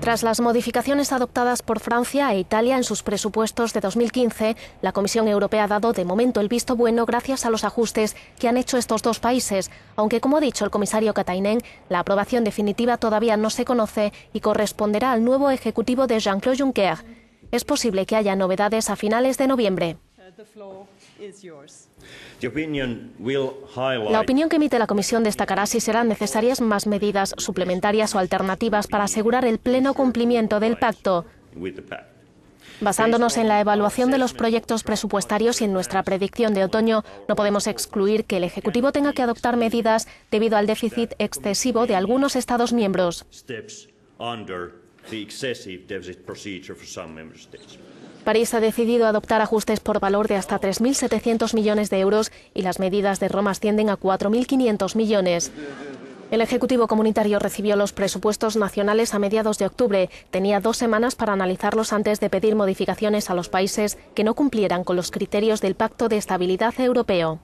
Tras las modificaciones adoptadas por Francia e Italia en sus presupuestos de 2015, la Comisión Europea ha dado de momento el visto bueno gracias a los ajustes que han hecho estos dos países, aunque como ha dicho el comisario Katainen, la aprobación definitiva todavía no se conoce y corresponderá al nuevo ejecutivo de Jean-Claude Juncker. Es posible que haya novedades a finales de noviembre. La opinión que emite la Comisión destacará si serán necesarias más medidas suplementarias o alternativas para asegurar el pleno cumplimiento del pacto. Basándonos en la evaluación de los proyectos presupuestarios y en nuestra predicción de otoño, no podemos excluir que el Ejecutivo tenga que adoptar medidas debido al déficit excesivo de algunos Estados miembros. París ha decidido adoptar ajustes por valor de hasta 3.700 millones de euros y las medidas de Roma ascienden a 4.500 millones. El Ejecutivo Comunitario recibió los presupuestos nacionales a mediados de octubre. Tenía dos semanas para analizarlos antes de pedir modificaciones a los países que no cumplieran con los criterios del Pacto de Estabilidad Europeo.